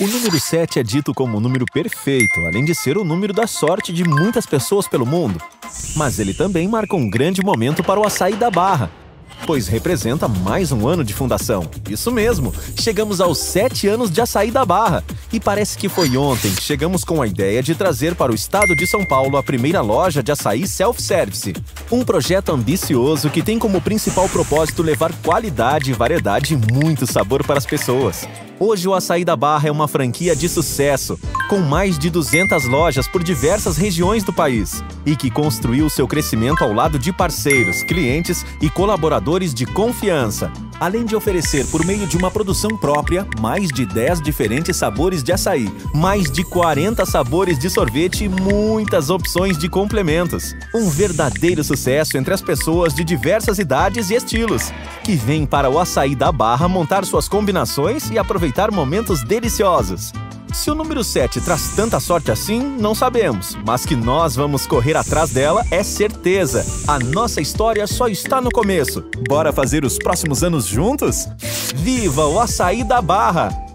O número 7 é dito como o número perfeito, além de ser o número da sorte de muitas pessoas pelo mundo. Mas ele também marca um grande momento para o açaí da Barra, pois representa mais um ano de fundação. Isso mesmo, chegamos aos sete anos de Açaí da Barra. E parece que foi ontem que chegamos com a ideia de trazer para o estado de São Paulo a primeira loja de açaí self-service. Um projeto ambicioso que tem como principal propósito levar qualidade, variedade e muito sabor para as pessoas. Hoje o Açaí da Barra é uma franquia de sucesso, com mais de 200 lojas por diversas regiões do país e que construiu seu crescimento ao lado de parceiros, clientes e colaboradores de confiança. Além de oferecer, por meio de uma produção própria, mais de 10 diferentes sabores de açaí, mais de 40 sabores de sorvete e muitas opções de complementos. Um verdadeiro sucesso entre as pessoas de diversas idades e estilos, que vêm para o Açaí da Barra montar suas combinações e aproveitar momentos deliciosos. Se o número 7 traz tanta sorte assim, não sabemos, mas que nós vamos correr atrás dela é certeza. A nossa história só está no começo. Bora fazer os próximos anos juntos? Viva o Açaí da Barra!